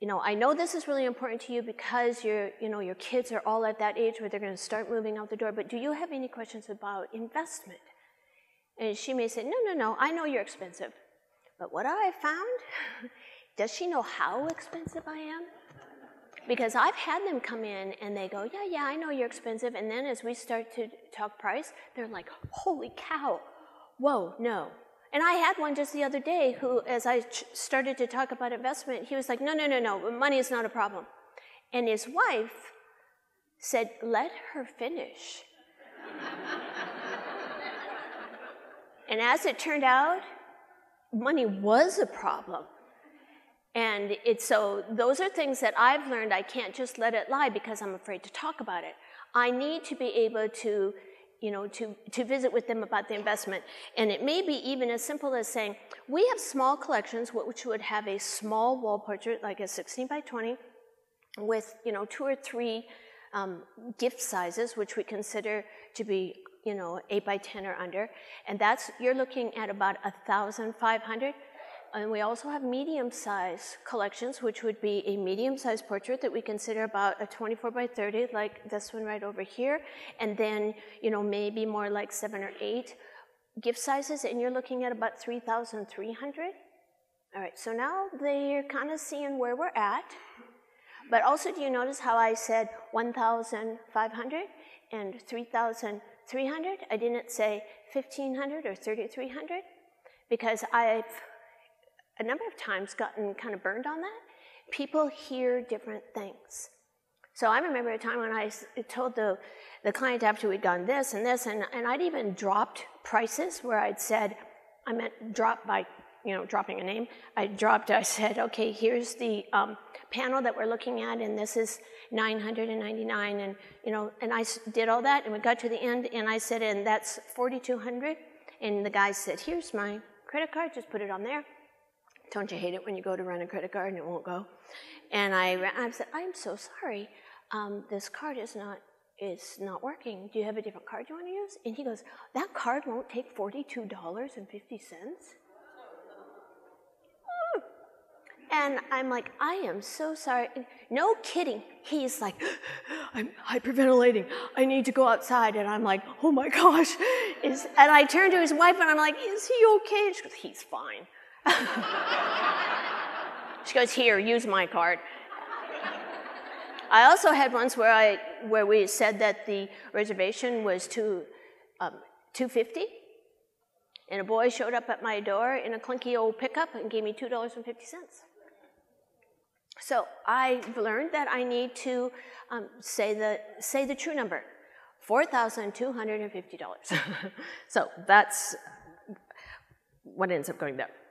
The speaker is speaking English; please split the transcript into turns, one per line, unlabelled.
you know, I know this is really important to you because your, you know, your kids are all at that age where they're going to start moving out the door, but do you have any questions about investment? And she may say, no, no, no, I know you're expensive. But what I found, does she know how expensive I am? Because I've had them come in and they go, yeah, yeah, I know you're expensive. And then as we start to talk price, they're like, holy cow, whoa, no. And I had one just the other day who, as I started to talk about investment, he was like, no, no, no, no, money is not a problem. And his wife said, let her finish. and as it turned out, money was a problem. And it's so those are things that I've learned I can't just let it lie because I'm afraid to talk about it. I need to be able to, you know, to, to visit with them about the investment. And it may be even as simple as saying, we have small collections which would have a small wall portrait, like a 16 by 20, with, you know, two or three um, gift sizes, which we consider to be, you know, 8 by 10 or under. And that's, you're looking at about 1,500 and we also have medium size collections, which would be a medium size portrait that we consider about a 24 by 30, like this one right over here. And then, you know, maybe more like seven or eight gift sizes, and you're looking at about 3,300. All right, so now they're kind of seeing where we're at. But also, do you notice how I said 1,500 and 3,300? I didn't say 1,500 or 3,300 because I've a number of times gotten kind of burned on that. People hear different things. So I remember a time when I told the, the client after we'd done this and this, and, and I'd even dropped prices where I'd said, I meant drop by, you know, dropping a name. I dropped, I said, okay, here's the um, panel that we're looking at, and this is 999, and, you know, and I did all that, and we got to the end, and I said, and that's 4,200, and the guy said, here's my credit card, just put it on there. Don't you hate it when you go to run a credit card and it won't go? And I, I said, I'm so sorry. Um, this card is not is not working. Do you have a different card you want to use? And he goes, that card won't take forty-two dollars and fifty cents. And I'm like, I am so sorry. No kidding. He's like, I'm hyperventilating. I need to go outside. And I'm like, oh my gosh. Is, and I turn to his wife and I'm like, is he okay? She goes, he's fine. she goes, Here, use my card. I also had ones where, I, where we said that the reservation was two, um, 250 and a boy showed up at my door in a clunky old pickup and gave me $2.50. So I've learned that I need to um, say, the, say the true number $4,250. so that's what ends up going there.